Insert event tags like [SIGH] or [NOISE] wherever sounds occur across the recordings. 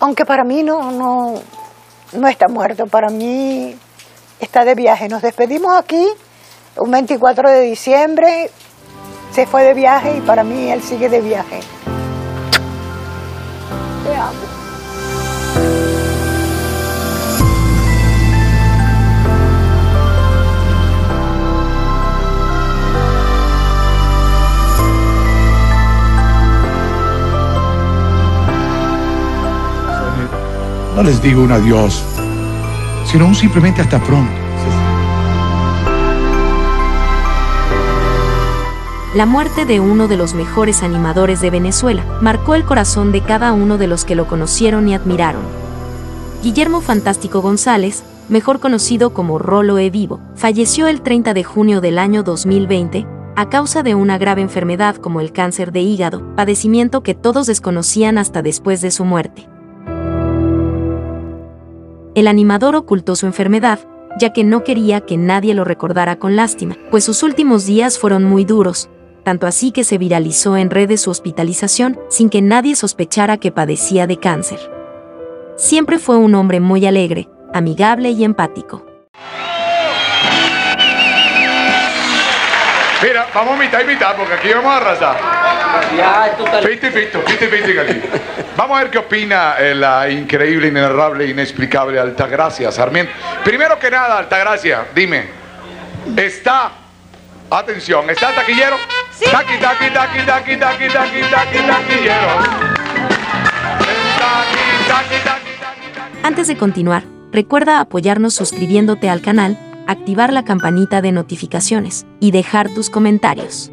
Aunque para mí no, no, no está muerto, para mí está de viaje. Nos despedimos aquí un 24 de diciembre, se fue de viaje y para mí él sigue de viaje. Te amo. No les digo un adiós, sino simplemente hasta pronto. La muerte de uno de los mejores animadores de Venezuela marcó el corazón de cada uno de los que lo conocieron y admiraron. Guillermo Fantástico González, mejor conocido como Rolo E Vivo, falleció el 30 de junio del año 2020 a causa de una grave enfermedad como el cáncer de hígado, padecimiento que todos desconocían hasta después de su muerte el animador ocultó su enfermedad, ya que no quería que nadie lo recordara con lástima, pues sus últimos días fueron muy duros, tanto así que se viralizó en redes su hospitalización sin que nadie sospechara que padecía de cáncer. Siempre fue un hombre muy alegre, amigable y empático. Mira, vamos mitad y mitad, porque aquí vamos a arrasar. Pito pito aquí. Vamos a ver qué opina eh, la increíble, inenarrable, inexplicable Altagracia Sarmiento. Primero que nada, Altagracia, dime, ¿está, atención, ¿está taquillero? Sí. Taqui, taqui, taqui, taqui, taqui, taqui, taqui, taquillero. Antes de continuar, recuerda apoyarnos suscribiéndote al canal activar la campanita de notificaciones y dejar tus comentarios.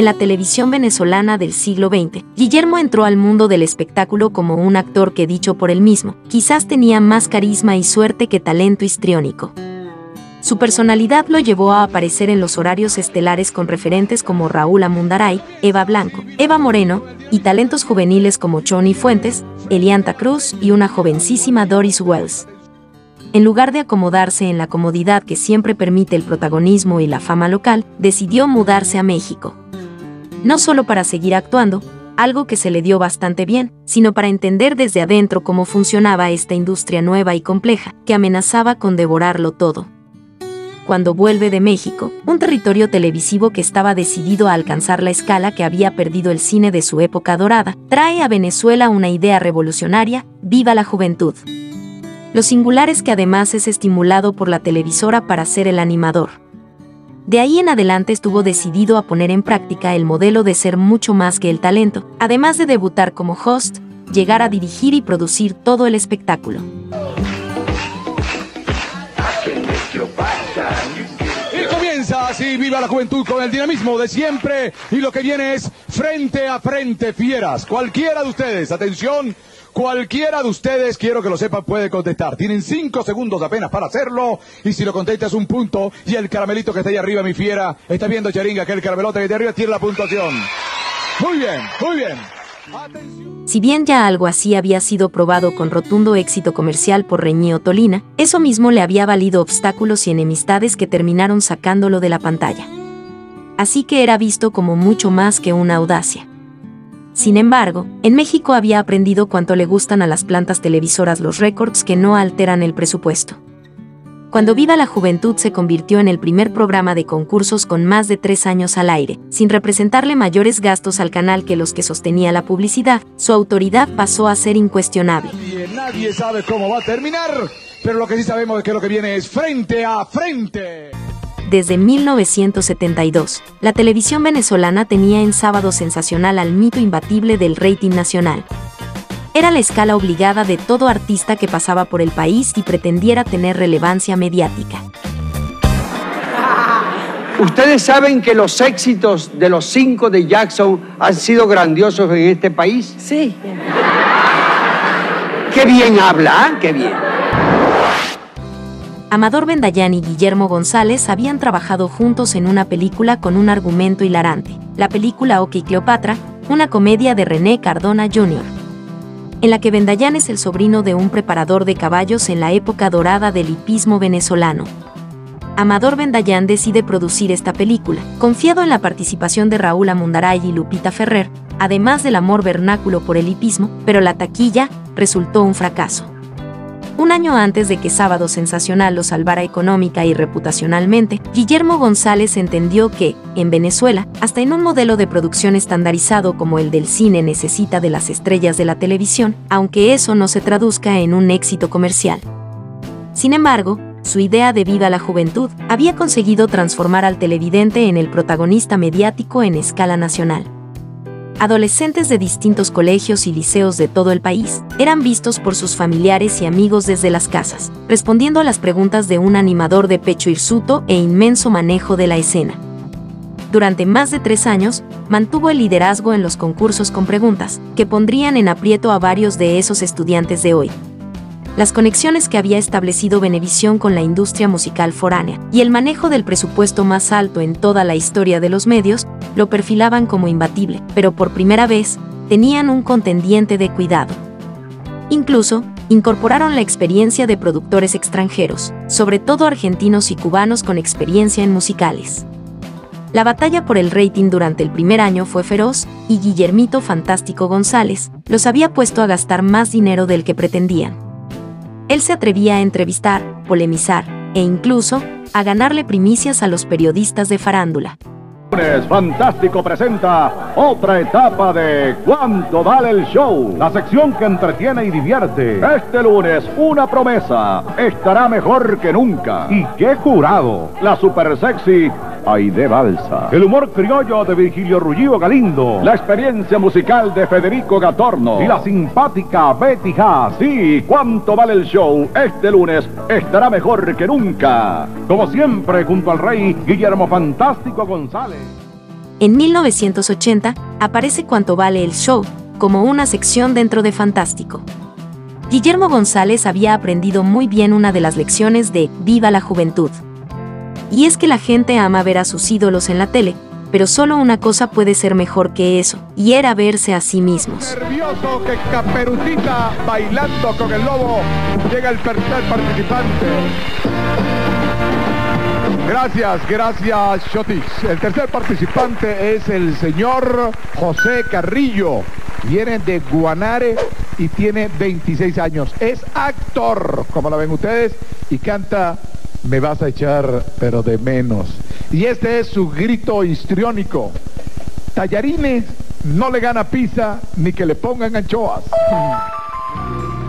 En la televisión venezolana del siglo XX, Guillermo entró al mundo del espectáculo como un actor que, dicho por él mismo, quizás tenía más carisma y suerte que talento histriónico. Su personalidad lo llevó a aparecer en los horarios estelares con referentes como Raúl Amundaray, Eva Blanco, Eva Moreno, y talentos juveniles como Johnny Fuentes, Elianta Cruz y una jovencísima Doris Wells. En lugar de acomodarse en la comodidad que siempre permite el protagonismo y la fama local, decidió mudarse a México. No solo para seguir actuando, algo que se le dio bastante bien, sino para entender desde adentro cómo funcionaba esta industria nueva y compleja, que amenazaba con devorarlo todo cuando vuelve de México, un territorio televisivo que estaba decidido a alcanzar la escala que había perdido el cine de su época dorada, trae a Venezuela una idea revolucionaria, viva la juventud. Lo singular es que además es estimulado por la televisora para ser el animador. De ahí en adelante estuvo decidido a poner en práctica el modelo de ser mucho más que el talento, además de debutar como host, llegar a dirigir y producir todo el espectáculo. Así, viva la juventud con el dinamismo de siempre. Y lo que viene es frente a frente, fieras. Cualquiera de ustedes, atención, Cualquiera de ustedes, quiero que lo sepan, puede contestar. Tienen cinco segundos apenas para hacerlo. Y si lo contestas un punto, y el caramelito que está ahí arriba, mi fiera, está viendo Charinga, que el caramelote que está arriba tiene la puntuación. Muy bien, muy bien. Si bien ya algo así había sido probado con rotundo éxito comercial por Reñío Tolina, eso mismo le había valido obstáculos y enemistades que terminaron sacándolo de la pantalla. Así que era visto como mucho más que una audacia. Sin embargo, en México había aprendido cuánto le gustan a las plantas televisoras los récords que no alteran el presupuesto. Cuando Viva la Juventud se convirtió en el primer programa de concursos con más de tres años al aire, sin representarle mayores gastos al canal que los que sostenía la publicidad, su autoridad pasó a ser incuestionable. Nadie, sabe cómo va a terminar, pero lo que sí sabemos es que lo que viene es frente a frente. Desde 1972, la televisión venezolana tenía en sábado sensacional al mito imbatible del rating nacional, era la escala obligada de todo artista que pasaba por el país y pretendiera tener relevancia mediática. Ustedes saben que los éxitos de los cinco de Jackson han sido grandiosos en este país. Sí. Qué bien habla, ¿ah? Qué bien. Amador Bendayán y Guillermo González habían trabajado juntos en una película con un argumento hilarante, la película OK Cleopatra, una comedia de René Cardona Jr en la que Bendayán es el sobrino de un preparador de caballos en la época dorada del hipismo venezolano. Amador Bendayán decide producir esta película, confiado en la participación de Raúl Amundaray y Lupita Ferrer, además del amor vernáculo por el hipismo, pero la taquilla resultó un fracaso. Un año antes de que Sábado Sensacional lo salvara económica y reputacionalmente, Guillermo González entendió que, en Venezuela, hasta en un modelo de producción estandarizado como el del cine necesita de las estrellas de la televisión, aunque eso no se traduzca en un éxito comercial. Sin embargo, su idea de Viva la Juventud había conseguido transformar al televidente en el protagonista mediático en escala nacional adolescentes de distintos colegios y liceos de todo el país eran vistos por sus familiares y amigos desde las casas, respondiendo a las preguntas de un animador de pecho hirsuto e inmenso manejo de la escena. Durante más de tres años, mantuvo el liderazgo en los concursos con preguntas, que pondrían en aprieto a varios de esos estudiantes de hoy, las conexiones que había establecido Venevisión con la industria musical foránea y el manejo del presupuesto más alto en toda la historia de los medios lo perfilaban como imbatible, pero por primera vez tenían un contendiente de cuidado. Incluso, incorporaron la experiencia de productores extranjeros, sobre todo argentinos y cubanos con experiencia en musicales. La batalla por el rating durante el primer año fue feroz y Guillermito Fantástico González los había puesto a gastar más dinero del que pretendían. Él se atrevía a entrevistar, polemizar e incluso a ganarle primicias a los periodistas de farándula. Fantástico presenta otra etapa de ¿Cuánto vale el show? La sección que entretiene y divierte. Este lunes, una promesa. Estará mejor que nunca. ¿Y qué jurado? La super sexy Aide Balsa. El humor criollo de Virgilio Rullido Galindo. La experiencia musical de Federico Gatorno. Y la simpática Betty Haas. Sí, ¿cuánto vale el show? Este lunes estará mejor que nunca. Como siempre, junto al rey Guillermo Fantástico González. En 1980 aparece Cuánto vale el show como una sección dentro de Fantástico. Guillermo González había aprendido muy bien una de las lecciones de Viva la Juventud. Y es que la gente ama ver a sus ídolos en la tele, pero solo una cosa puede ser mejor que eso, y era verse a sí mismos. Nervioso que Caperucita bailando con el lobo llega el tercer participante. Gracias, gracias, Shotis. El tercer participante es el señor José Carrillo. Viene de Guanare y tiene 26 años. Es actor, como lo ven ustedes, y canta me vas a echar, pero de menos. Y este es su grito histriónico. Tallarines no le gana pizza ni que le pongan anchoas.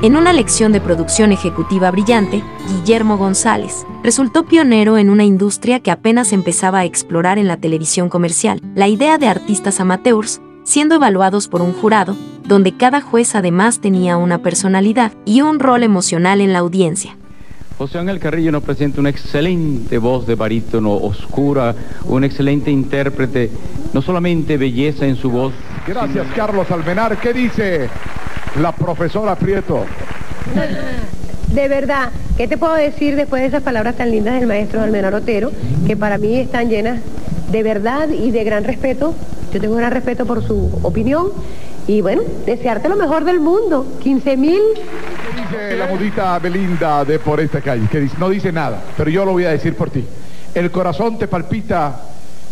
En una lección de producción ejecutiva brillante, Guillermo González resultó pionero en una industria que apenas empezaba a explorar en la televisión comercial, la idea de artistas amateurs, siendo evaluados por un jurado, donde cada juez además tenía una personalidad y un rol emocional en la audiencia. José Ángel Carrillo nos presenta una excelente voz de barítono oscura, un excelente intérprete, no solamente belleza en su voz. Gracias Carlos Almenar. ¿Qué dice la profesora Prieto? De verdad, ¿qué te puedo decir después de esas palabras tan lindas del maestro Almenar Otero, que para mí están llenas de verdad y de gran respeto? Yo tengo gran respeto por su opinión y bueno, desearte lo mejor del mundo. 15 mil la mudita Belinda de por esta calle? Que no dice nada, pero yo lo voy a decir por ti. El corazón te palpita,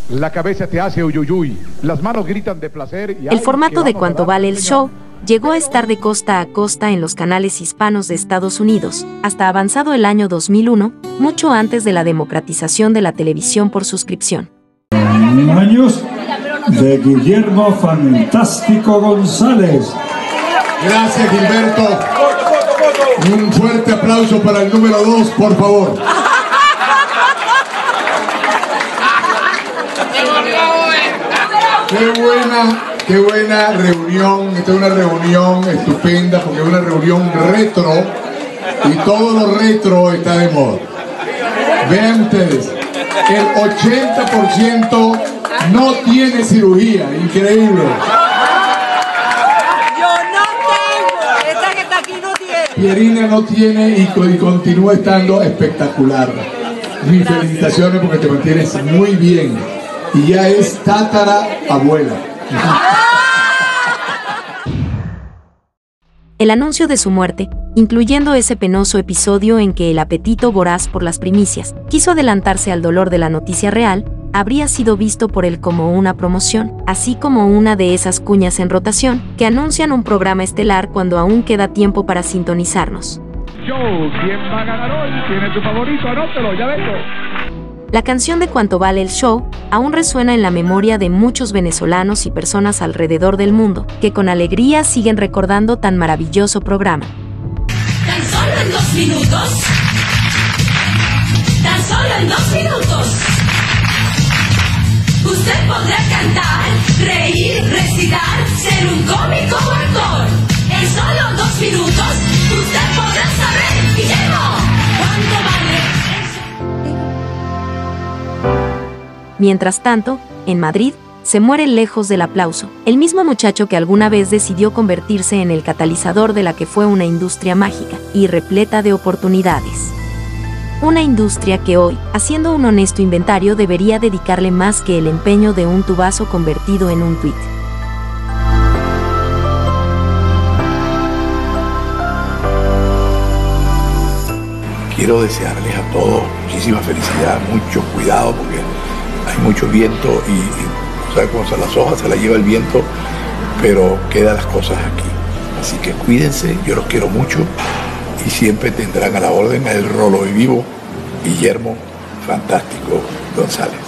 la cabeza te hace uyuyuy, las manos gritan de placer. Y el formato de cuánto vale el show llegó a estar de costa a costa en los canales hispanos de Estados Unidos, hasta avanzado el año 2001, mucho antes de la democratización de la televisión por suscripción. Años de Guillermo Fantástico González. Gracias, Gilberto. Un fuerte aplauso para el número 2, por favor. Qué buena, qué buena reunión. Esta es una reunión estupenda porque es una reunión retro y todo lo retro está de moda. Vean ustedes, el 80% no tiene cirugía, increíble. Pierina no tiene y, continúa estando espectacular. Mis felicitaciones porque te mantienes muy bien. Y ya es tátara abuela. [LAUGHS] El anuncio de su muerte, incluyendo ese penoso episodio en que el apetito voraz por las primicias quiso adelantarse al dolor de la noticia real, habría sido visto por él como una promoción, así como una de esas cuñas en rotación que anuncian un programa estelar cuando aún queda tiempo para sintonizarnos. Show, ¿quién va a ganar hoy? ¿Tiene tu favorito? Anótelo, ya vengo. La canción de Cuánto vale el show aún resuena en la memoria de muchos venezolanos y personas alrededor del mundo, que con alegría siguen recordando tan maravilloso programa. Tan solo en dos minutos. Tan solo en dos minutos. Usted podrá cantar, reír, recitar, ser un cómico o actor. En solo dos minutos, usted podrá saber, Guillermo, cuánto vale. Mientras tanto, en Madrid, se muere lejos del aplauso, el mismo muchacho que alguna vez decidió convertirse en el catalizador de la que fue una industria mágica y repleta de oportunidades. Una industria que hoy, haciendo un honesto inventario, debería dedicarle más que el empeño de un tubazo convertido en un tweet. Quiero desearles a todos muchísima felicidad, mucho cuidado porque hay mucho viento y, y ¿sabes cómo son las hojas? Se las lleva el viento, pero quedan las cosas aquí. Así que cuídense, yo los quiero mucho y siempre tendrán a la orden el rolo y vivo Guillermo Fantástico González.